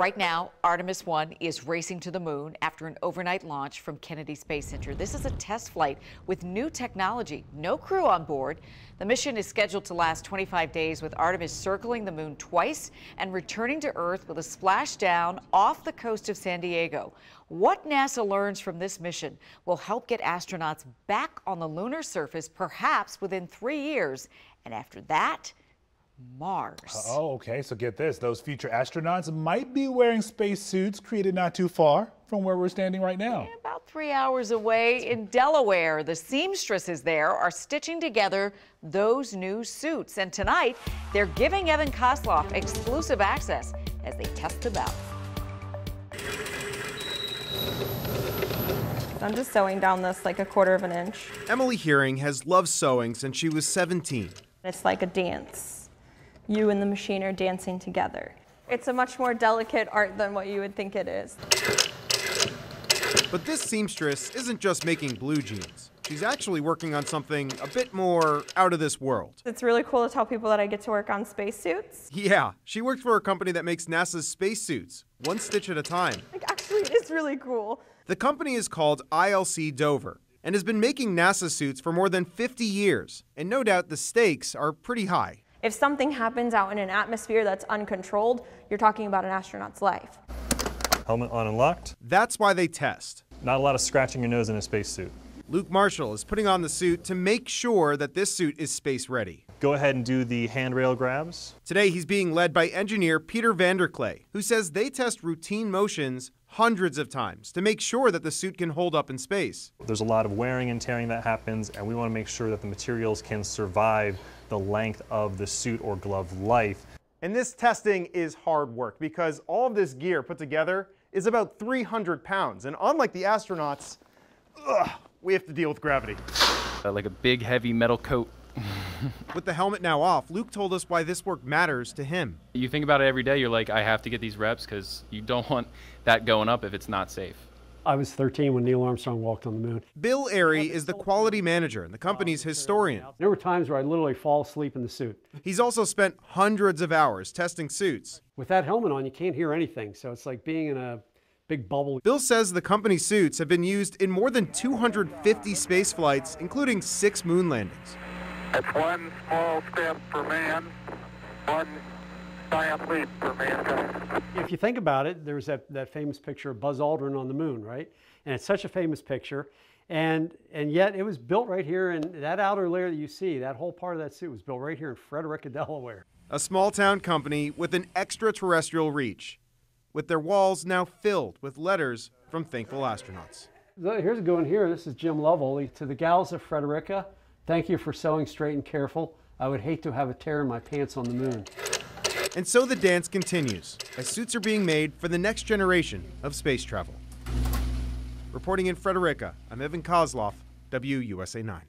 Right now, Artemis 1 is racing to the moon after an overnight launch from Kennedy Space Center. This is a test flight with new technology, no crew on board. The mission is scheduled to last 25 days with Artemis circling the moon twice and returning to Earth with a splashdown off the coast of San Diego. What NASA learns from this mission will help get astronauts back on the lunar surface perhaps within three years. And after that, Mars. Uh, oh, okay. So get this. Those future astronauts might be wearing spacesuits created not too far from where we're standing right now. Yeah, about three hours away in Delaware, the seamstresses there are stitching together those new suits. And tonight, they're giving Evan Koslof exclusive access as they test them out. I'm just sewing down this like a quarter of an inch. Emily Hearing has loved sewing since she was 17. It's like a dance you and the machine are dancing together. It's a much more delicate art than what you would think it is. But this seamstress isn't just making blue jeans. She's actually working on something a bit more out of this world. It's really cool to tell people that I get to work on spacesuits. Yeah, she worked for a company that makes NASA's spacesuits, one stitch at a time. Like, actually, it is really cool. The company is called ILC Dover and has been making NASA suits for more than 50 years. And no doubt the stakes are pretty high. If something happens out in an atmosphere that's uncontrolled, you're talking about an astronaut's life. Helmet on and locked. That's why they test. Not a lot of scratching your nose in a spacesuit. Luke Marshall is putting on the suit to make sure that this suit is space ready. Go ahead and do the handrail grabs. Today he's being led by engineer Peter Vanderklay, who says they test routine motions hundreds of times to make sure that the suit can hold up in space. There's a lot of wearing and tearing that happens, and we want to make sure that the materials can survive the length of the suit or glove life. And this testing is hard work because all of this gear put together is about 300 pounds. And unlike the astronauts, ugh, we have to deal with gravity. Uh, like a big, heavy metal coat. with the helmet now off, Luke told us why this work matters to him. You think about it every day, you're like, I have to get these reps because you don't want that going up if it's not safe. I was 13 when Neil Armstrong walked on the moon. Bill Ayrey is the quality manager and the company's historian. There were times where I'd literally fall asleep in the suit. He's also spent hundreds of hours testing suits. With that helmet on, you can't hear anything, so it's like being in a big bubble. Bill says the company's suits have been used in more than 250 space flights, including six moon landings. It's one small step for man, one diathlete for man. if you think about it, there's that, that famous picture of Buzz Aldrin on the moon, right? And it's such a famous picture. And, and yet it was built right here, and that outer layer that you see, that whole part of that suit was built right here in Frederica, Delaware. A small town company with an extraterrestrial reach, with their walls now filled with letters from thankful astronauts. Here's a good one here. This is Jim Lovell. To the gals of Frederica, thank you for sewing straight and careful. I would hate to have a tear in my pants on the moon. And so the dance continues as suits are being made for the next generation of space travel. Reporting in Frederica, I'm Evan Koslof, WUSA 9.